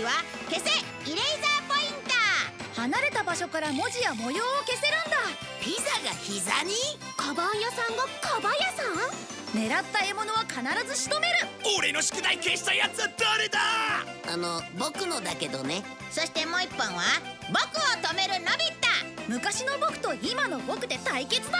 時は消せイレイザーポインター。離れた場所から文字や模様を消せるんだ。ピザが膝に。カバン屋さんがカバ屋さん。狙った獲物は必ず仕留める。俺の宿題消したやつは誰だあの僕のだけどね。そしてもう一本は僕を止めるのび太。昔の僕と今の僕で対決だ。